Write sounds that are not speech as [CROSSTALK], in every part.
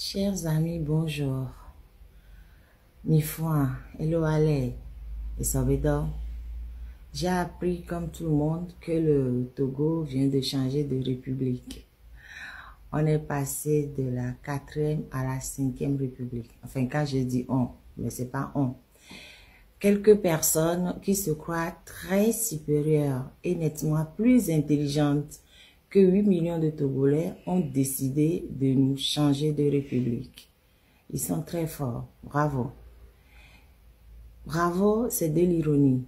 Chers amis, bonjour. Mi foi, hello Ale et Salvador. J'ai appris, comme tout le monde, que le Togo vient de changer de république. On est passé de la quatrième à la cinquième république. Enfin, quand je dis on, mais c'est pas on. Quelques personnes qui se croient très supérieures et nettement plus intelligentes que 8 millions de Togolais ont décidé de nous changer de république. Ils sont très forts. Bravo. Bravo, c'est de l'ironie.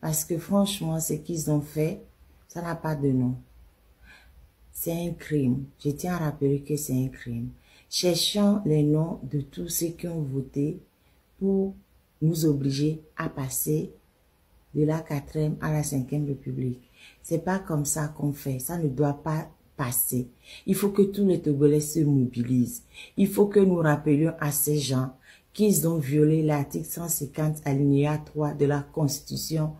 Parce que franchement, ce qu'ils ont fait, ça n'a pas de nom. C'est un crime. Je tiens à rappeler que c'est un crime. Cherchons les noms de tous ceux qui ont voté pour nous obliger à passer de la quatrième à la cinquième république. C'est pas comme ça qu'on fait. Ça ne doit pas passer. Il faut que tous les Togolais se mobilisent. Il faut que nous rappelions à ces gens qu'ils ont violé l'article 150 alinéa 3 de la Constitution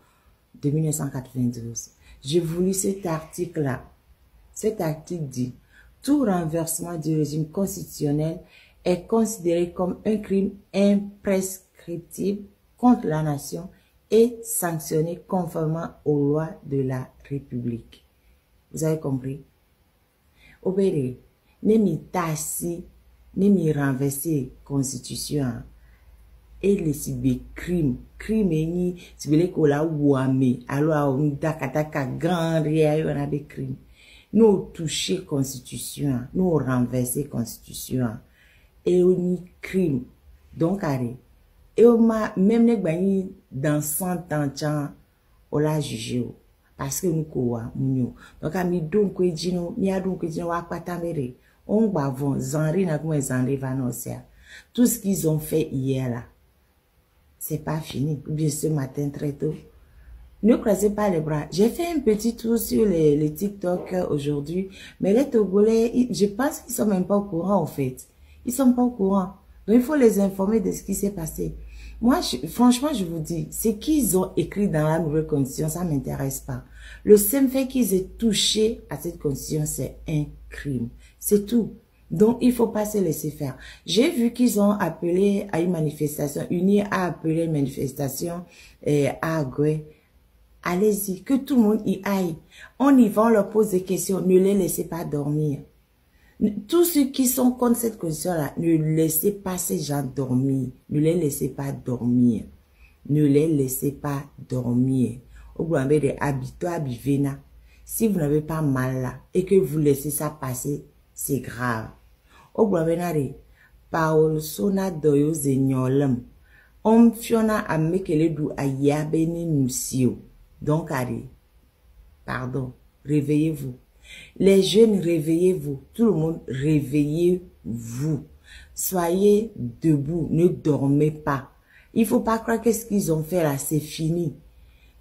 de 1992. Je vous lis cet article-là. Cet article dit tout renversement du régime constitutionnel est considéré comme un crime imprescriptible contre la nation et sanctionné conformément aux lois de la République. Vous avez compris? Obérer, ne mi tassi, ne mi renverser constitution. Et les sibé crime, crime ni sibele ko la wame, alors on dakataka grand ria on a des crimes. Nous toucher constitution, nous renverser constitution. Et on crime. Donc, allez, et on m'a même ne gbani dans 100 ans tchan on l'a jugé parce que nous quoi nous donc a mi don ko jino mi a don ko jino wa pata mere on gba von zanri na kuma zanri vanosia tout qu'ils ont fait hier là c'est pas fini ou bien ce matin très tôt ne croisez pas les bras. J'ai fait un petit tour sur les, les TikTok aujourd'hui, mais les Togolais, je pense qu'ils sont même pas au courant en fait. Ils sont pas au courant. Donc il faut les informer de ce qui s'est passé. Moi, je, franchement, je vous dis, ce qu'ils ont écrit dans la nouvelle constitution, ça m'intéresse pas. Le seul fait qu'ils aient touché à cette constitution, c'est un crime. C'est tout. Donc, il faut pas se laisser faire. J'ai vu qu'ils ont appelé à une manifestation, unis à appeler une manifestation euh, à Agoué. Allez-y, que tout le monde y aille. On y va, on leur pose des questions. Ne les laissez pas dormir. Tous ceux qui sont contre cette condition-là, ne laissez pas ces gens dormir. Ne les laissez pas dormir. Ne les laissez pas dormir. Si vous n'avez pas mal là et que vous laissez ça passer, c'est grave. Sona doyo zenyolem. Om fiona amekele du. Donc, allez. Pardon. Réveillez-vous. Les jeunes, réveillez-vous. Tout le monde, réveillez-vous. Soyez debout. Ne dormez pas. Il faut pas croire que ce qu'ils ont fait là, c'est fini.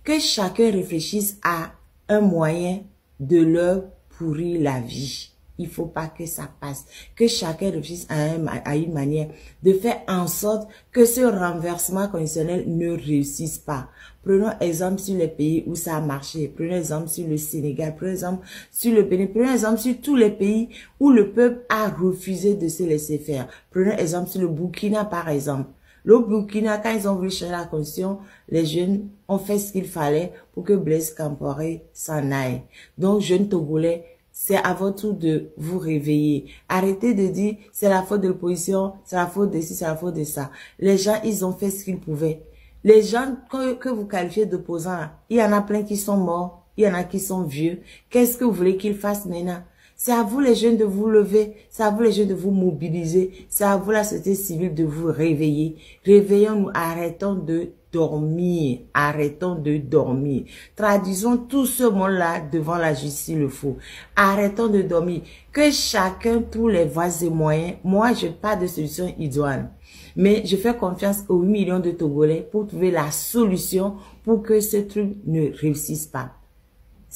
Que chacun réfléchisse à un moyen de leur pourrir la vie. Il faut pas que ça passe. Que chacun réfléchisse à, à une manière de faire en sorte que ce renversement conditionnel ne réussisse pas. Prenons exemple sur les pays où ça a marché. Prenons exemple sur le Sénégal. Prenons exemple sur le Bénin. Prenons exemple sur tous les pays où le peuple a refusé de se laisser faire. Prenons exemple sur le Burkina, par exemple. Le Burkina, quand ils ont voulu changer la constitution, les jeunes ont fait ce qu'il fallait pour que Blaise Camporé s'en aille. Donc, jeunes Togolais, c'est à votre tour de vous réveiller. Arrêtez de dire c'est la faute de l'opposition, c'est la faute de ci, c'est la faute de ça. Les gens, ils ont fait ce qu'ils pouvaient. Les gens que, que vous qualifiez d'opposants, il y en a plein qui sont morts, il y en a qui sont vieux. Qu'est-ce que vous voulez qu'ils fassent maintenant? C'est à vous les jeunes de vous lever, c'est à vous les jeunes de vous mobiliser, c'est à vous la société civile de vous réveiller. Réveillons-nous, arrêtons de dormir, arrêtons de dormir. Traduisons tout ce monde-là devant la justice, le faut. Arrêtons de dormir. Que chacun tous les voies et moyens. Moi, je pas de solution idoine. Mais je fais confiance aux 8 millions de Togolais pour trouver la solution pour que ce truc ne réussisse pas.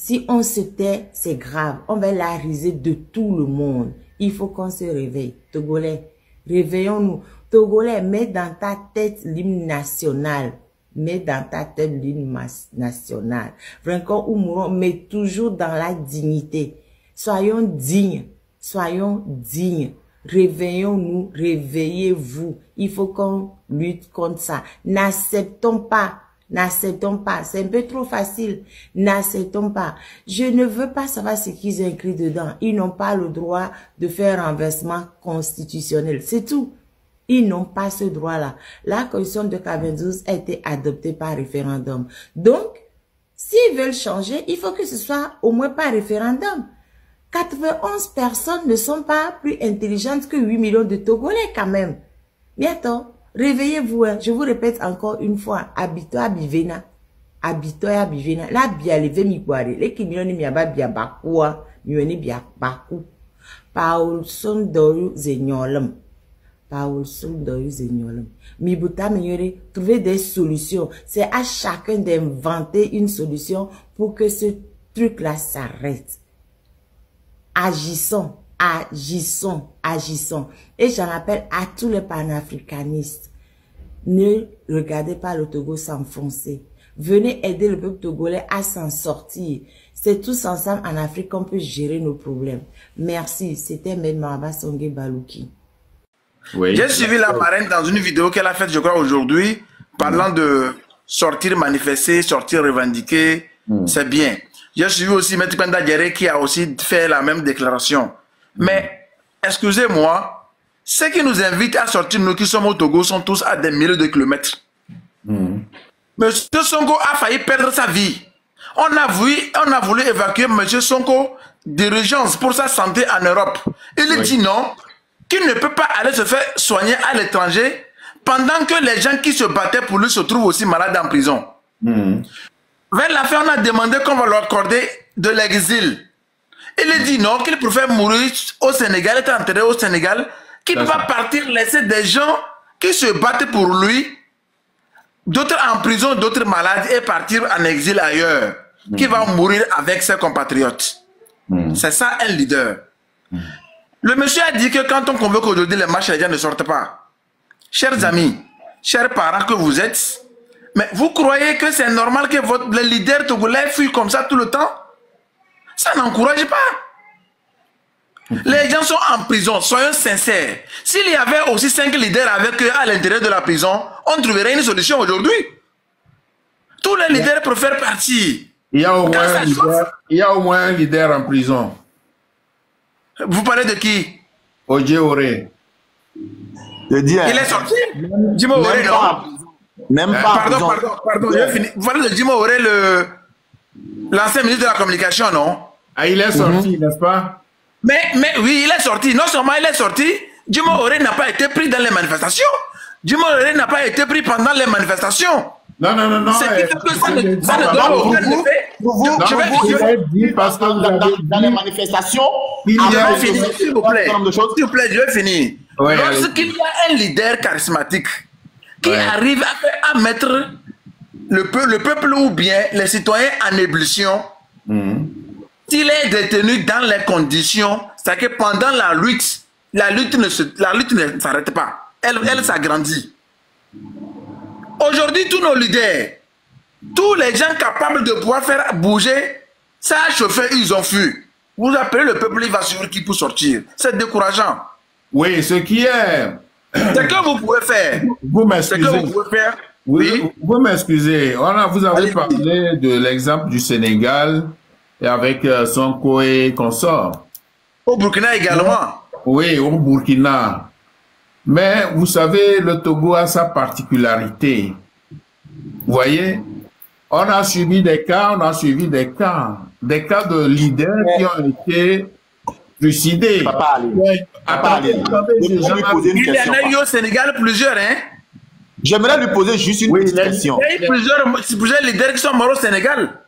Si on se tait, c'est grave. On va la riser de tout le monde. Il faut qu'on se réveille. Togolais, réveillons-nous. Togolais, mets dans ta tête l'hymne national. Mets dans ta tête l'hymne national. Vraiment, ou mourons, mais toujours dans la dignité. Soyons dignes. Soyons dignes. Réveillons-nous, réveillez-vous. Il faut qu'on lutte contre ça. N'acceptons pas N'acceptons pas. C'est un peu trop facile. N'acceptons pas. Je ne veux pas savoir ce qu'ils ont écrit dedans. Ils n'ont pas le droit de faire un renversement constitutionnel. C'est tout. Ils n'ont pas ce droit-là. La Constitution de 92 a été adoptée par référendum. Donc, s'ils veulent changer, il faut que ce soit au moins par référendum. 91 personnes ne sont pas plus intelligentes que 8 millions de Togolais quand même. Attends, réveillez-vous. Hein. Je vous répète encore une fois, habito à Bivena. Habito à Bivena. La bia leve mi guare. Le ki miloni mi bia bakua. Mi weni bia baku. Paul son doru zenyolem. Paul son doru zenyolem. Mi buta mi trouver des solutions. C'est à chacun d'inventer une solution pour que ce truc-là s'arrête agissons, agissons, agissons. Et j'en appelle à tous les panafricanistes. Ne regardez pas le Togo s'enfoncer. Venez aider le peuple togolais à s'en sortir. C'est tous ensemble en Afrique qu'on peut gérer nos problèmes. Merci. C'était Medmaraba Songé Balouki. Oui. J'ai suivi la marraine dans une vidéo qu'elle a faite, je crois, aujourd'hui, parlant de sortir manifester, sortir revendiquer. Hmm. C'est bien. J'ai suivi aussi M. Penda qui a aussi fait la même déclaration. Mais, excusez-moi, ceux qui nous invitent à sortir, nous qui sommes au Togo, sont tous à des milliers de kilomètres. Mm. Monsieur Sonko a failli perdre sa vie. On a, voulu, on a voulu évacuer M. Sonko d'urgence pour sa santé en Europe. Il dit non, qu'il ne peut pas aller se faire soigner à l'étranger pendant que les gens qui se battaient pour lui se trouvent aussi malades en prison. Mm. Vers la fin, on a demandé qu'on va lui accorder de l'exil. Il a dit non, qu'il préfère mourir au Sénégal, être enterré au Sénégal, qu'il va partir laisser des gens qui se battent pour lui, d'autres en prison, d'autres malades, et partir en exil ailleurs, qui va mourir avec ses compatriotes. Mm. C'est ça un leader. Mm. Le monsieur a dit que quand on convoque aujourd'hui les marches, les gens ne sortent pas. Chers amis, chers parents que vous êtes, mais vous croyez que c'est normal que votre, le leader togolais fuit comme ça tout le temps? Ça n'encourage pas. Les gens sont en prison, soyons sincères. S'il y avait aussi cinq leaders avec eux à l'intérieur de la prison, on trouverait une solution aujourd'hui. Tous les leaders préfèrent partir. Il y, a au moins un leader, il y a au moins un leader en prison. Vous parlez de qui? Oje Oré. Il est sorti? Dis-moi Oré, non? même pas. Pardon, pardon, pardon, je fini. Vous parlez de Jimo le, l'ancien ministre de la Communication, non? Ah, il est sorti, mhm. n'est-ce pas? Mais, mais oui, il est sorti. Non seulement il est sorti, Jimo Auré n'a pas été pris dans les manifestations. Jimo Auré n'a pas été pris pendant les manifestations. Non, non, non, non. C'est eh, que ça ne, ça ne doit aucun effet. Vous, vous, je vais vous dit parce que dans, dans, dans les manifestations, il y a s'il vous plaît. S'il vous plaît, je vais finir. Lorsqu'il y a un leader charismatique qui arrive à, mettre le, le, peuple ou bien les citoyens en ébullition, mm. S'il est détenu dans les conditions, c'est que pendant la lutte, la lutte ne la lutte ne s'arrête pas. Elle, elle s'agrandit. Aujourd'hui, tous nos leaders, tous les gens capables de pouvoir faire bouger, ça a chauffé, ils ont fui. Vous appelez le peuple, il va suivre qui pour sortir. C'est décourageant. Oui, ce qui est c'est que vous pouvez faire. Vous m'excusez. que vous pouvez faire. Oui. Vous, m'excusez. vous avez parlé de l'exemple du Sénégal et avec euh, son co et consort. Au Burkina également. Oui, au Burkina. Mais vous savez, le Togo a sa particularité. Vous voyez, on a suivi des cas, on a suivi des cas, des cas de leaders qui ont été trucidés. Papa, Attendez, il y en a eu au Sénégal plusieurs, hein J'aimerais lui poser juste une petite question. Il y a eu plusieurs, plusieurs leaders qui sont morts au Sénégal.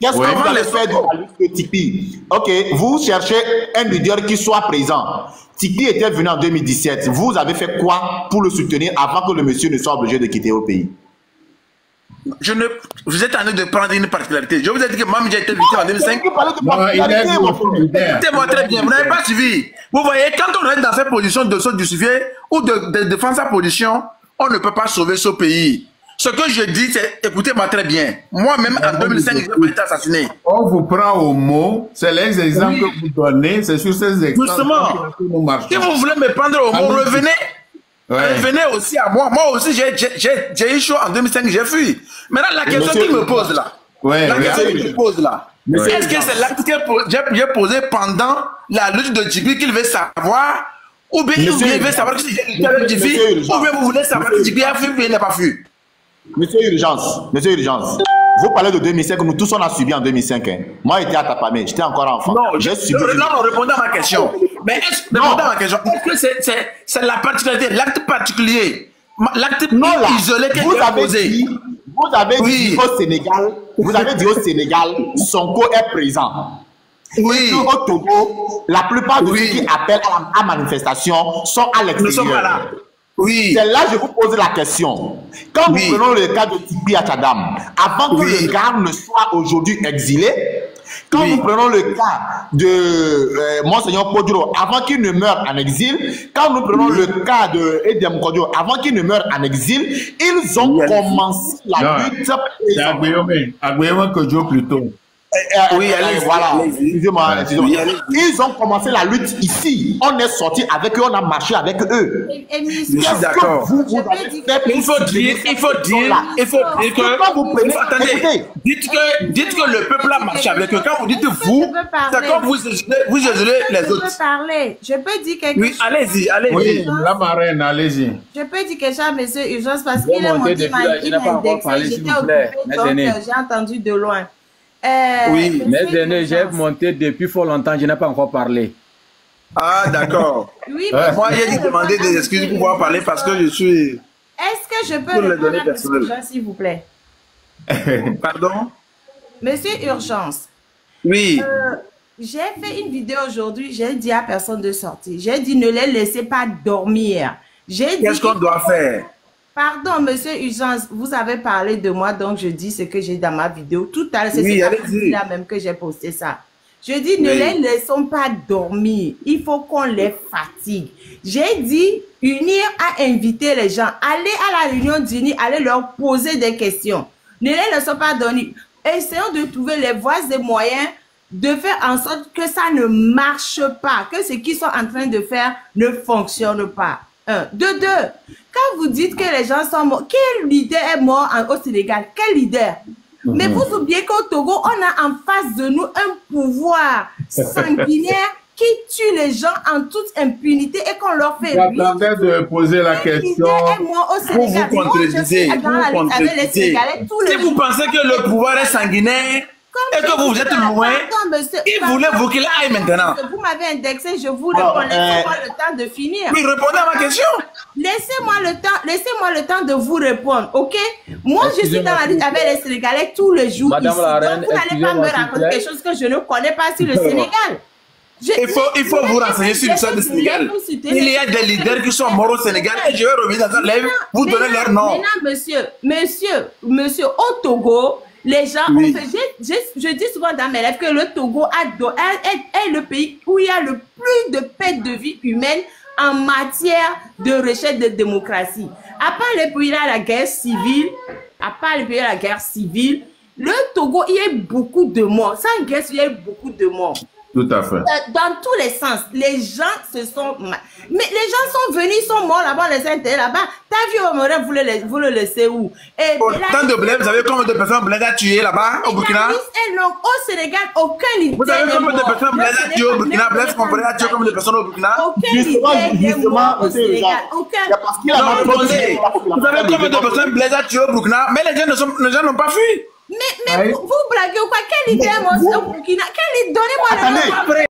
Qu'est-ce que vous allez faire de la liste Tipeee Ok, vous cherchez un leader qui soit présent. Tipeee était venu en 2017. Vous avez fait quoi pour le soutenir avant que le monsieur ne soit obligé de quitter le pays? Je ne, vous êtes en train de prendre une particularité. Je vous ai dit que Mam j'ai été invité en 2005. Écoutez-moi très bien, vous n'avez pas suivi. Vous voyez, quand on est dans cette position de se justifier ou de, de défendre sa position, on ne peut pas sauver ce pays. Ce que je dis, c'est écoutez-moi très bien. Moi-même, en 2005, j'ai été assassiné. On vous prend au mot. C'est les exemples que vous donnez. C'est sur ces exemples Justement, si vous voulez me prendre au mot, revenez. Revenez aussi à moi. Moi aussi, j'ai eu chaud en 2005, j'ai fui. Maintenant, la question qu'il me pose là. la question qu'il me pose là. Est-ce que c'est l'acte que j'ai posé pendant la lutte de Djibi qu'il veut savoir? Ou bien il veut savoir que j'ai lutté avec Djibi? Ou bien vous voulez savoir que Djibi a fui ou bien il n'a pas fui? Monsieur Urgence, Monsieur Urgence, vous parlez de 2005, nous tous on a subi en 2005. Hein. Moi, j'étais à Tapamé, j'étais encore enfant. Non, j'ai subi. Non, non, répondez à ma question. Mais est-ce, à ma question. Est-ce que c'est, c'est, la particularité, l'acte particulier, l'acte isolé que vous avez posé dit, Vous avez dit au Sénégal, vous avez dit au Sénégal, Sonko est présent. Oui. au Togo, la plupart de ceux qui appellent à la manifestation sont à l'extérieur. Nous sommes là. Oui. C'est là que je vous pose la question. Quand nous prenons le cas de Tibi Achadam, avant que le gars ne soit aujourd'hui exilé, quand nous prenons le cas de euh, Monseigneur Kodjo, avant qu'il ne meure en exil, quand nous prenons le cas de Edem Kodjo, avant qu'il ne meure en exil, ils ont commencé la lutte. C'est Aguayome Kodjo plutôt. Euh, oui, euh, allez, voilà. Excusez-moi. Ils ont commencé la lutte ici. On est sorti avec eux, on a marché avec eux. Je suis d'accord. Il faut dire, il faut dire, il faut dire que. Quand vous prenez, attendez, dites que, dites que le peuple a marché avec eux. Quand vous dites vous, c'est comme vous, vous les autres. Je peux parler? Je peux dire quelque chose. Oui, allez-y, allez-y. Oui, la marraine, allez-y. Je peux dire quelque chose à monsieur Urgence parce qu'il est monté, il m'a indexé. J'étais occupée, donc euh, j'ai entendu de loin. Euh, oui, mais j'ai monté depuis fort longtemps, je n'ai pas encore parlé. Ah, d'accord. oui, Moi, j'ai demandé des excuses pour pouvoir parler parce que je suis. Est-ce que je peux répondre à Urgence, s'il vous plaît? [LAUGHS] Pardon? Monsieur Urgence. Oui. Euh, j'ai fait une vidéo aujourd'hui, j'ai dit à personne de sortir. J'ai dit ne les laissez pas dormir. Qu'est-ce qu'on doit faire? Pardon, monsieur Urgence, vous avez parlé de moi, donc je dis ce que j'ai dans ma vidéo. Tout à l'heure, c'est là même que j'ai posté ça. Je dis, ne les laissons pas dormir. Il faut qu'on les fatigue. J'ai dit, unir à inviter les gens. Allez à la réunion d'unir, allez leur poser des questions. Ne les laissons pas dormir. Essayons de trouver les voies et moyens de faire en sorte que ça ne marche pas, que ce qu'ils sont en train de faire ne fonctionne pas. Un. De deux, quand vous dites que les gens sont morts, quel leader est mort au Sénégal? Quel leader? Mais mhm. vous oubliez qu'au Togo, on a en face de nous un pouvoir sanguinaire [LAUGHS] qui tue les gens en toute impunité et qu'on leur fait J'attendais de poser la question. Au Sénégal? Vous vous contredisez. Si vous pensez que le pouvoir est sanguinaire, et que vous, vous êtes loin, il voulait vous qu'il aille maintenant. Vous m'avez indexé, je vous réponds. Laissez-moi le temps de finir. Oui, répondez à ma question. Laissez-moi le temps, laissez-moi le temps de vous répondre, ok? Moi, je suis dans la lutte avec les Sénégalais tous les jours Madame ici. La reine, Donc, vous n'allez pas me raconter quelque chose que je ne connais pas sur le Sénégal. il faut, il faut vous renseigner sur l'histoire du Sénégal. Il y a des leaders qui sont morts au Sénégal et je vais revenir dans un live, vous donner leur nom. Maintenant, monsieur, monsieur, monsieur, au Togo, les gens fait, je, dis souvent dans mes rêves que le Togo a, est, le pays où il y a le plus de pertes de vie humaine en matière de recherche de démocratie. À part les pays de la guerre civile, à part les pays de la guerre civile, le Togo, il y a beaucoup de morts. Sans guerre, il y a beaucoup de morts. Tout à fait. Euh, dans tous les sens, les gens se sont... Mais les gens sont venus, sont morts là-bas, les intérêts là-bas. Ta vie au Morel, vous le, vous le laissez où? Et Tant de blés, vous savez combien de personnes blés a tué là-bas au Burkina? Au Sénégal, aucun leader Vous savez combien de personnes blés a tué au Burkina? Blaise Compaoré a tué combien de personnes au Burkina? Aucun justement, au Sénégal. Aucun. Vous savez combien de personnes blés a tué au Burkina? Mais les gens n'ont pas fui. Mais, mais vous, vous, blaguez ou quoi Quelle idée, mon au Burkina Quelle idée